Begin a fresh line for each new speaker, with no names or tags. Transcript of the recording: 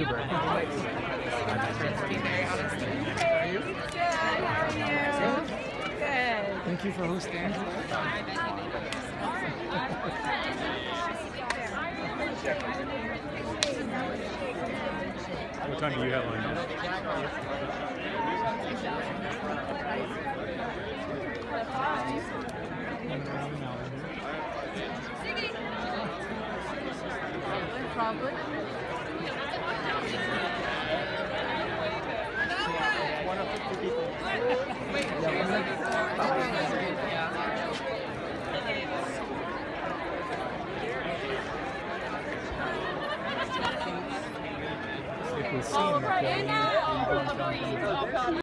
Uber.
Honestly.
Good. How are you? Good.
Thank you for hosting.
What time do you have on
Probably.
If we see